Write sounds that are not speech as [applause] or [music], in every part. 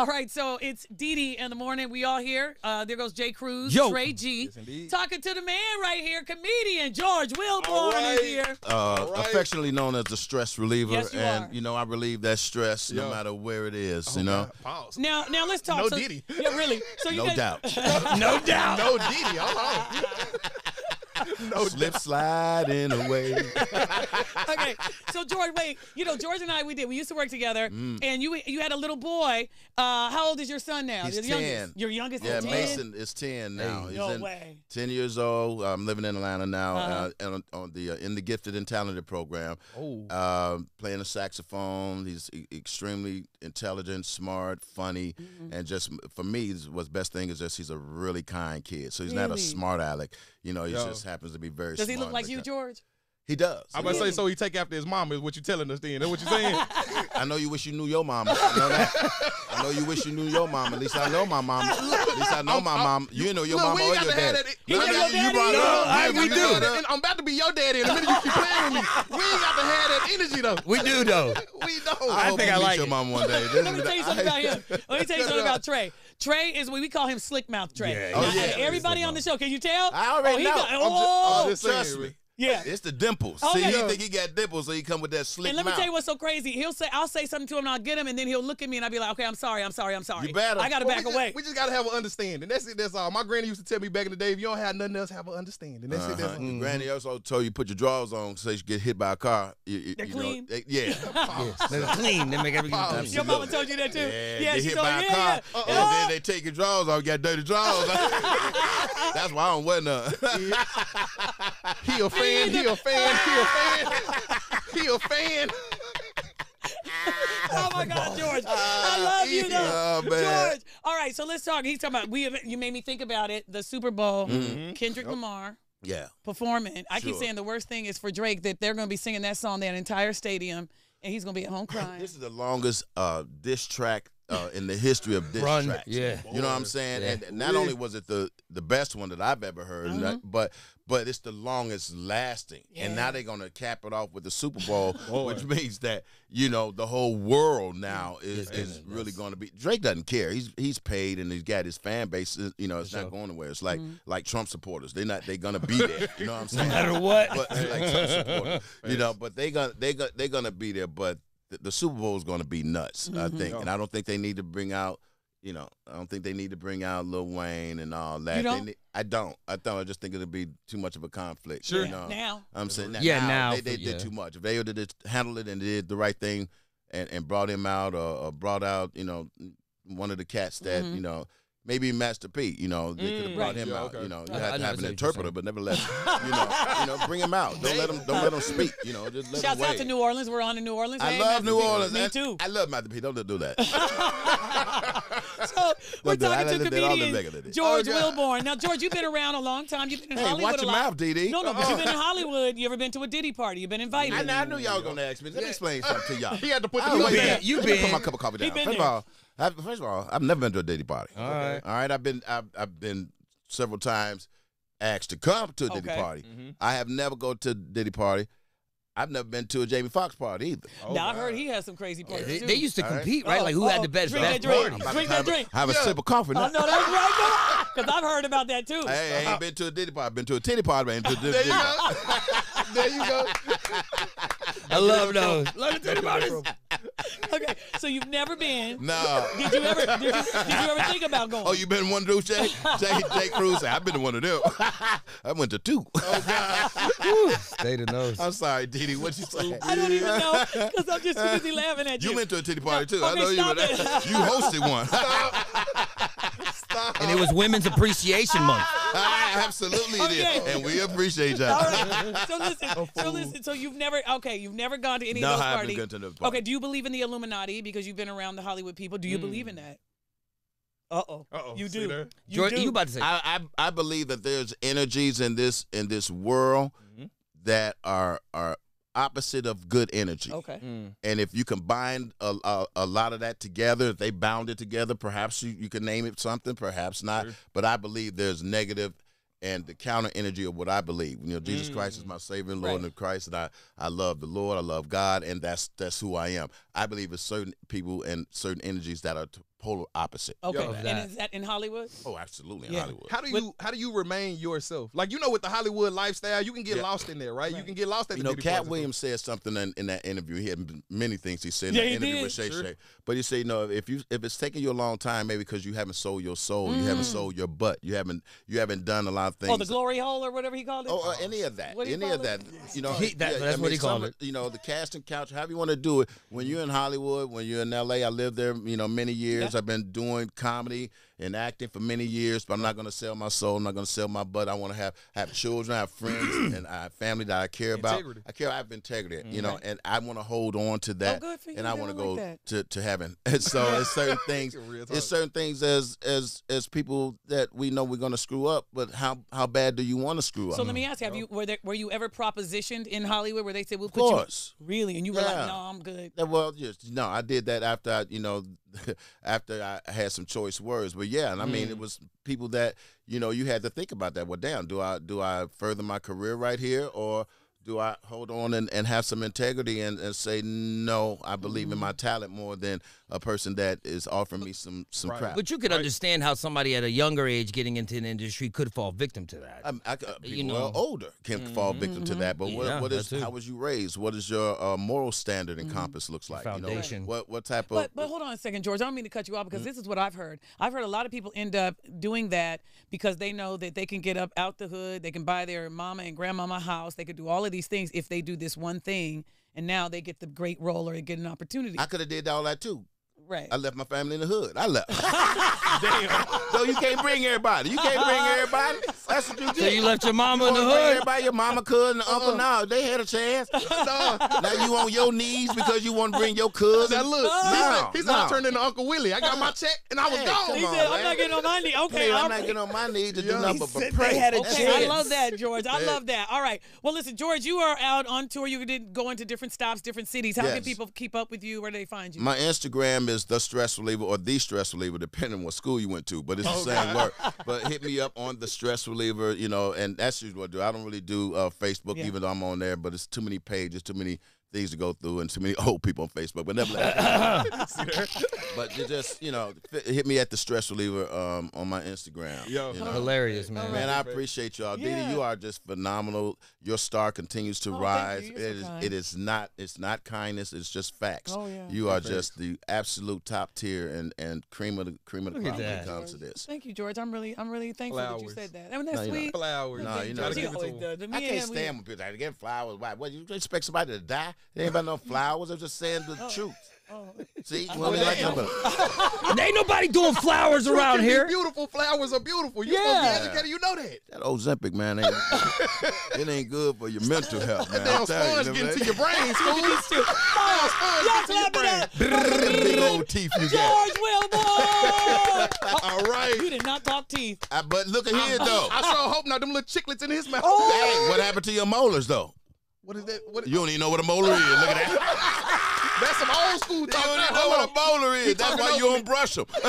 All right, so it's DeDe in the morning. We all here. Uh, there goes Jay Cruz, Yo. Trey G, Yes, indeed. talking to the man right here, comedian George Willborn All right. is here. uh, All right. affectionately known as the stress reliever, Yes, you and are. you know I relieve that stress no matter where it is. Oh, you know, God. Pause. Now, now let's talk. No so, Diddy. Yeah, really. So you no got- doubt. [laughs] no doubt. No Diddy. Hold on. [laughs] [laughs] no Slip sliding away. [laughs] okay, so George, wait. You know, George and I, we did. We used to work together, and you you had a little boy. Uh, how old is your son now? He's Your youngest. 10. Your youngest Yeah, is 10? Mason is ten now. He's No in- way. 10 years old. I'm living in Atlanta now, Uh-huh. uh, and on, on the uh, in the gifted and talented program. Oh. Uh, playing the saxophone. He's e- extremely intelligent, smart, funny, Mm-hmm. and just for me, what's best thing is just he's a really kind kid. So he's not a smart aleck. You know, he Yo. just happens to be very. Does he look like you, kind. George? He does. I'm about to say, so he take after his mom is what you telling us then. That's what you saying? [laughs] I know you wish you knew your mama. I know that. I know you wish you knew your mama. At least I know my mama. At least I know my mom. You know your Look, mama we or ain't your got to have dad. that. He Look, know your you brought it No, up. I- You we got do. it up. And I'm about to be your daddy in a minute. You keep playing with me. We ain't got to have that energy though. We do though. [laughs] We don't. I, I hope think you I meet like your it. mama one day. [laughs] Let me tell you something about him. Let me tell you something about Trey. Trey is what we call him slick mouth Trey. Yeah, Now, Oh, yeah. Everybody on the show, can you tell? I already oh, know. Got, I'm ju- oh, just Trust me. Rick. yeah. It's the dimples. Oh, See, yeah. he think he got dimples, so he come with that slick And let me mouth. tell you what's so crazy. He'll say, I'll say something to him, and I'll get him, and then he'll look at me, and I'll be like, okay, I'm sorry, I'm sorry, I'm sorry. You better. I got to Well, back we away. Just, we just gotta have an understanding. That's it. That's all. My granny used to tell me back in the day, if you don't have nothing else, have an understanding. That's it. That's Uh-huh. all. Your Granny also told you put your drawers on so you get hit by a car. You, you, They're you know, clean? they- yeah. [laughs] They're clean. They make everything Pause. clean. Your mama told you that too. Yeah, Yeah, get she hit told by me. a Yeah, car, yeah. and Oh. then they take your drawers off. You got dirty drawers. [laughs] That's why I don't wear none. [laughs] He a fan. He a fan. He a fan. He a fan. [laughs] Oh my God, George! I love you, though, Oh. George. All right, so let's talk. He's talking about we. Have, you made me think about it. The Super Bowl, Mm-hmm. Kendrick Lamar yeah. performing. I keep saying the worst thing is for Drake that they're going to be singing that song that entire stadium, and he's going to be at home crying. This is the longest uh, diss track uh, in the history of diss Run, tracks. yeah. You know what I'm saying? Yeah. And not only was it the the best one that I've ever heard, Mm-hmm. not- but but it's the longest lasting. And now they're gonna cap it off with the Super Bowl, [laughs] which means that you know the whole world now is, is really going to be. Drake doesn't care. He's he's paid and he's got his fan base. uh, You know, it's not going anywhere. It's like Mm-hmm. like Trump supporters. They're not. They're gonna be there. You know what I'm [laughs] saying? No matter what. but like Trump supporters, you know, but they gonna they gonna they're gonna be there. But the, the Super Bowl is gonna be nuts, I mm-hmm. think, and I don't think they need to bring out. You know, I don't think they need to bring out Lil Wayne and all that. You don't? need- I don't. I don't. I just think it'll be too much of a conflict. Sure. You know? Now. I'm saying that Yeah, now, now they, they for- did yeah. too much. If they would have just handled it and did the right thing, and, and brought him out or, or brought out, you know, one of the cats that mm-hmm. you know. Maybe Master P, you know, they could have mm, brought Right. him Yeah, out. okay. You know, you I- I have to have an interpreter, but nevertheless, [laughs] you know, you know, bring him out. Don't let him, don't let him speak. You know, just let Shouts him out to New Orleans. We're on in New Orleans. I Hey, love Master New P. Orleans. Me I- too. I love Master P. Don't do that. [laughs] We're talking to I did that all the comedian. George Oh, Willborn. Now, George, you've been around a long time. You've been in Hey, Hollywood watch a your lot. mouth, Dee. No, no, but you've been in Hollywood. You ever been to a Diddy party? You've been invited. I, I knew y'all was gonna ask me. Let me explain something to y'all. [laughs] He had to put the wait, been- you let me been- Put my cup of coffee down. been First of all, I, first of all, I've never been to a Diddy party. All right. All right, I've been I've, I've been several times asked to come to a Diddy Okay. party. Mm-hmm. I have never go to a Diddy party. I've never been to a Jamie Foxx party either. Oh, now, I heard he has some crazy parties They, they used to All right. compete, right? Oh, Like who had oh, the best drink best that drink. party. Drink that to drink. Have a sip of coffee Oh, now. no, that's right. Because I've heard about that too. Hey, I ain't been to a Diddy party. I've been to a titty party, I ain't been to a [laughs] There Diddy you party. go. there you go. [laughs] I love those. Love the Titty parties. [laughs] Okay, so you've never been. No. Did you ever? Did you, did you ever think about going? Oh, you been to one of those, Jay? Jay, Jay Cruz? I've been to one of them. [laughs] I went to two. Stay the nose. I'm sorry, DeDe. What you say? I don't even know because I'm just too [laughs] busy laughing at you. You went to a titty party too. No, I know you. stop Were there. it. You hosted one. And it was Women's Appreciation Month. [laughs] Absolutely Okay. did, and we appreciate y'all. All right. So listen. [laughs] So listen. So you've never. Okay, you've never gone to any No, of those I haven't parties. gone to those parties. Okay. Do you believe in the Illuminati because you've been around the Hollywood people? Do you believe in that? Uh oh. Uh-oh, You do. You George, do. you about to say? I, I I believe that there's energies in this in this world Mm-hmm. that are are opposite of good energy. Okay. Mm. And if you combine a, a, a lot of that together, if they bound it together, perhaps you, you can name it something, perhaps not. But I believe there's negative and the counter energy of what I believe. You know, Jesus Christ is my Savior and Lord Right. and Christ, and I, I love the Lord, I love God, and that's that's who I am. I believe there's certain people and certain energies that are t- polar opposite. Okay, Of and is that in Hollywood? Oh, absolutely in Yeah. Hollywood. How do you how do you remain yourself? Like you know, with the Hollywood lifestyle, you can get Yeah. lost in there, right? You can get lost at You the know, beauty Katt parlors. Williams said something in, in that interview. He had many things he said in Yeah, that interview did. with Shay Sure. Shay. But he said, you know, if you if it's taking you a long time, maybe because you haven't sold your soul, you haven't sold your butt, you haven't you haven't done a lot of things. Mm. Oh, the glory hole or whatever he called it. Oh, uh, any of that, What any of that, it? you know, He- that- yeah, that's I what he called it. You know, the casting couch, however you want to do it. When you're in Hollywood, when you're in L.A., I lived there, you know, many years. Yeah. I've been doing comedy and acting for many years, but I'm not going to sell my soul. I'm not going to sell my butt. I want to have have children, I have friends, [clears throat] and I have family that I care about. Integrity. I care. I have integrity, you know, and I want to hold on to that, Mm-hmm. good for you, and I want to go like to, to heaven. [laughs] And so it's certain [laughs] things. It's certain things as as as people that we know we're going to screw up, but how how bad do you want to screw up? So let me ask you: Have you were there were you ever propositioned in Hollywood where they said we'll Of put you course. really, and you were like, no, I'm good. Well, just no, I did that after I, you know, [laughs] after I had some choice words. But yeah, and I mean, it Mm. was people that you know you had to think about that. Well, damn, do I do I further my career right here, or do I hold on and, and have some integrity and, and say no? I believe in Mm-hmm. my talent more than a person that is offering me some some Right. crap. But you could understand how somebody at a younger age getting into an industry could fall victim to that. I, I, uh, people You well, know. older can fall victim to that. But Yeah, what, what is how was you raised? What is your uh, moral standard and compass looks like? You Foundation. know, what what type of But but hold on a second, George. I don't mean to cut you off because this is what I've heard. I've heard a lot of people end up doing that because they know that they can get up out the hood, they can buy their mama and grandmama house, they could do all of these things if they do this one thing, and now they get the great role or they get an opportunity. I could have did all that too. Right. I left my family in the hood. I left. [laughs] Damn. So you can't bring everybody. You can't bring everybody. That's what you so you left your mama in the wanna bring hood? Everybody, your mama, cousin, uncle. Uh-uh. No, they had a chance. No. Now you on your knees because you want to bring your cousin. Now look, No, he said, he I no. turned into Uncle Willie. I got my check and I was Hey, gone. he on, said, "I'm man. not getting on my knee." Okay, Hey, all I'm not getting on my knees to do Yeah. nothing but pray. they had a Okay, I love that, George. I love that. All right. Well, listen, George, you are out on tour. You did go into different stops, different cities. How can people keep up with you? Where do they find you? My Instagram is the stress reliever or the stress reliever, depending on what school you went to. But it's the same word. [laughs] But hit me up on the stress reliever, you know, and that's usually what I do. I don't really do uh, Facebook, Yeah. even though I'm on there. But it's too many pages, too many things to go through, and too many [laughs] old people on Facebook. But nevertheless, [laughs] but you just you know, hit me at the stress reliever um, on my Instagram. Yo. you know. Hilarious, man. Man, I appreciate y'all. Yeah. DeDe, you are just phenomenal. Your star continues to Oh, thank rise. you. It You're so is kind. it is not it's not kindness, it's just facts. Oh, yeah. You are just the absolute top tier and and cream of the cream of the Look at crop when it that. comes to this. Thank you, George. I'm really, I'm really thankful that you said that. I mean, that's No, sweet. Flowers. No, you know, Gotta She to always him. does. Me I can't stand when people like, get flowers. Why? What you expect somebody to die? They ain't about no flowers. I'm just saying the oh. truth. Oh. See, oh. well, we like that, [laughs] Ain't nobody doing flowers around can be here. Beautiful flowers are beautiful. You Yeah. supposed to be educated. You know that. that Ozempic, man, ain't, it [laughs] ain't good for your mental health, man. Damn I'm telling you, sponge getting to your brain, [laughs] school. Damn sponge Y'all to your brain. Big old teeth you got. George Willborn. All right. you did not talk teeth. I- but look at here, uh-huh. though. I sure hope not. Them little chiclets in his mouth. Oh! Hey, what happened to your molars, though? What is that? What, You don't even know what a molar is. Look at that. [laughs] that's some old school talk. You don't even know what a molar is. That's why you don't brush them. [laughs]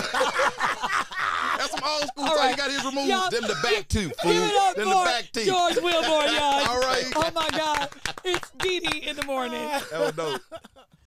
That's some old school All talk. right. You got his removed. Y'all- Them the back tooth, fool. Give Them the back teeth. George Willborn, y'all. [laughs] All right. Oh my God, it's DeDe in the morning. That was dope.